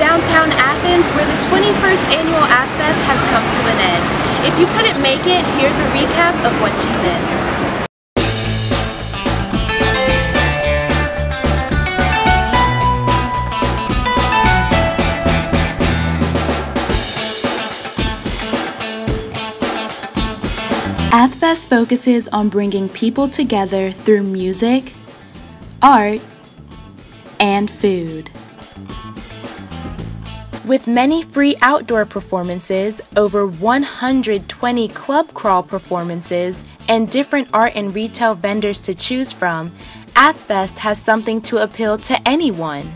Athens where the 21st annual AthFest has come to an end. If you couldn't make it, here's a recap of what you missed. AthFest focuses on bringing people together through music, art, and food. With many free outdoor performances, over 120 club crawl performances, and different art and retail vendors to choose from, AthFest has something to appeal to anyone.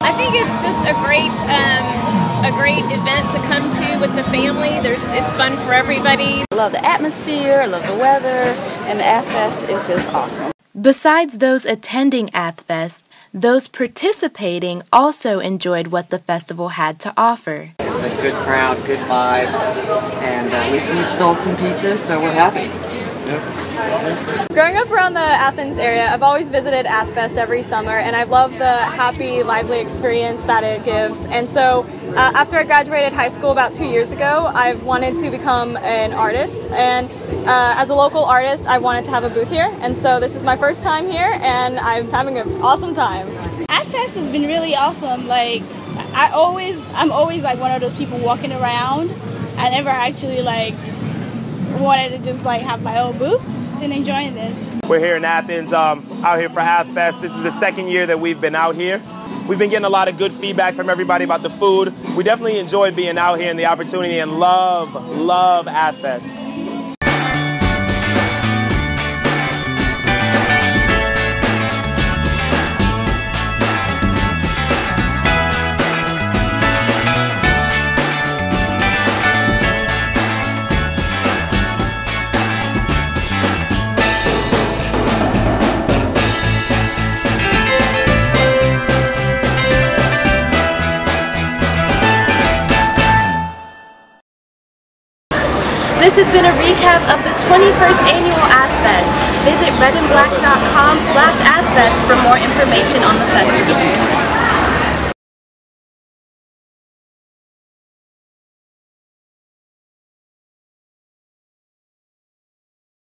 I think it's just a great um, a great event to come to with the family. There's it's fun for everybody. I love the atmosphere, I love the weather, and the AthFest is just awesome. Besides those attending AthFest, those participating also enjoyed what the festival had to offer. It's a good crowd, good vibe, and uh, we've, we've sold some pieces, so we're happy. Growing up around the Athens area, I've always visited AthFest every summer, and I love the happy, lively experience that it gives. And so, uh, after I graduated high school about two years ago, I've wanted to become an artist. And uh, as a local artist, I wanted to have a booth here. And so, this is my first time here, and I'm having an awesome time. AthFest has been really awesome. Like, I always, I'm always like one of those people walking around. I never actually like wanted to just like have my own booth and enjoying this. We're here in Athens, um, out here for AthFest. This is the second year that we've been out here. We've been getting a lot of good feedback from everybody about the food. We definitely enjoy being out here and the opportunity and love, love AthFest. This has been a recap of the 21st Annual AthFest. Visit redandblack.com slash AthFest for more information on the festival.